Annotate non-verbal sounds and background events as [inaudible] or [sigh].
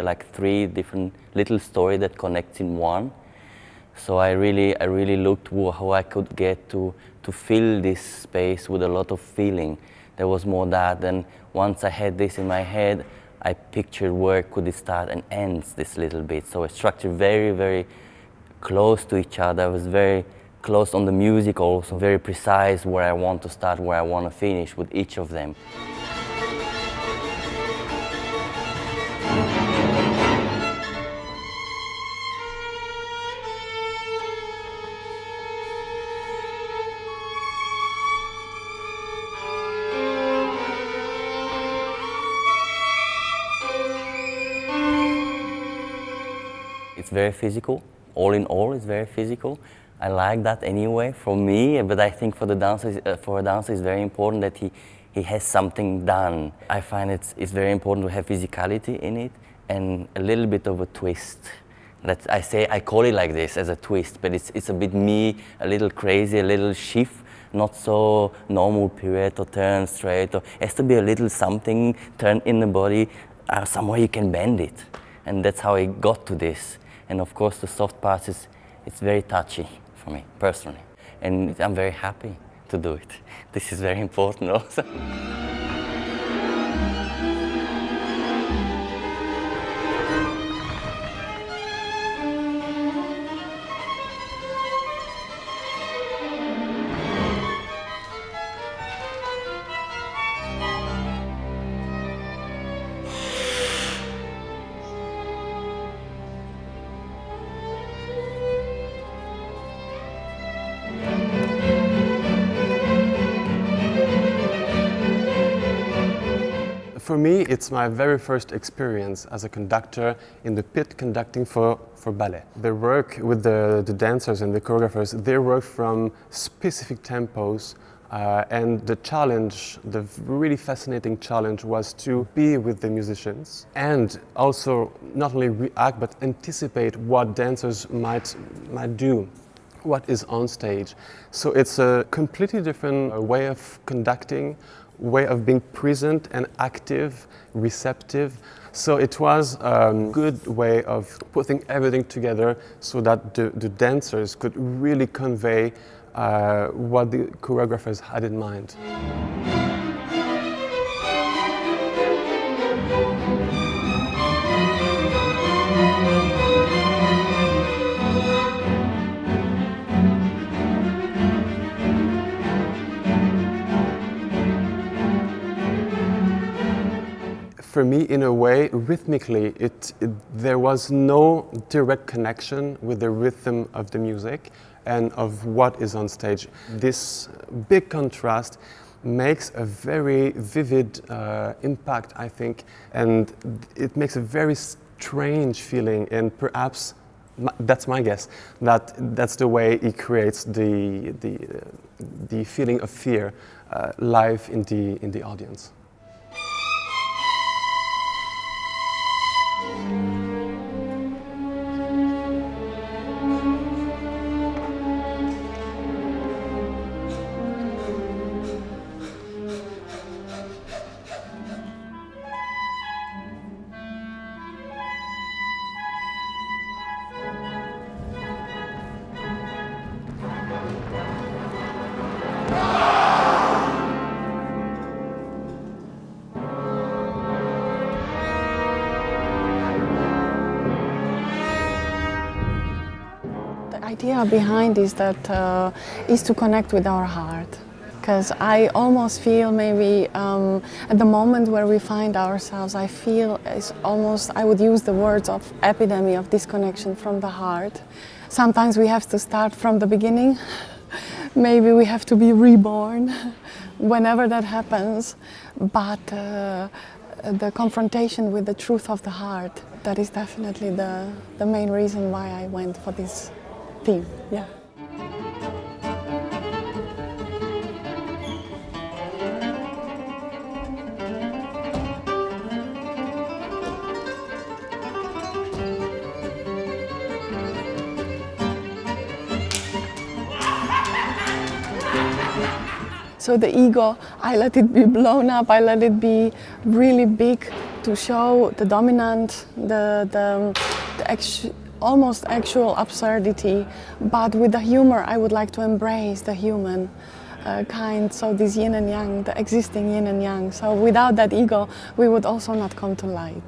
They're like three different little story that connects in one. So I really, I really looked how I could get to, to fill this space with a lot of feeling. There was more that, and once I had this in my head, I pictured where could it start and ends this little bit. So I structured very, very close to each other. I was very close on the music also, very precise where I want to start, where I want to finish with each of them. Very physical. All in all, it's very physical. I like that anyway for me, but I think for the dancer, uh, for a dancer, it's very important that he, he has something done. I find it's, it's very important to have physicality in it and a little bit of a twist. That I say, I call it like this as a twist, but it's, it's a bit me, a little crazy, a little shift, not so normal pirouette or turn straight. Or, it has to be a little something turn in the body, uh, somewhere you can bend it. And that's how I got to this. And of course, the soft parts is it's very touchy for me personally, and I'm very happy to do it. [laughs] This is very important also. For me, it's my very first experience as a conductor in the pit conducting for, for ballet. The work with the, the dancers and the choreographers, they work from specific tempos uh, and the challenge, the really fascinating challenge was to be with the musicians and also not only react but anticipate what dancers might, might do what is on stage. So it's a completely different way of conducting, way of being present and active, receptive. So it was a good way of putting everything together so that the, the dancers could really convey uh, what the choreographers had in mind. For me, in a way, rhythmically, it, it, there was no direct connection with the rhythm of the music and of what is on stage. This big contrast makes a very vivid uh, impact, I think, and it makes a very strange feeling, and perhaps that's my guess that that's the way it creates the the, uh, the feeling of fear uh, live in the in the audience. Idea behind is that uh, is to connect with our heart because I almost feel maybe um, at the moment where we find ourselves, I feel it's almost, I would use the words of epidemic of disconnection from the heart. Sometimes we have to start from the beginning. [laughs] maybe we have to be reborn [laughs] whenever that happens. But uh, the confrontation with the truth of the heart, that is definitely the, the main reason why I went for this theme. Yeah. So the ego, I let it be blown up, I let it be really big to show the dominant, the, the, the almost actual absurdity, but with the humor, I would like to embrace the human. Uh, kind, so this yin and yang, the existing yin and yang. So without that ego, we would also not come to light.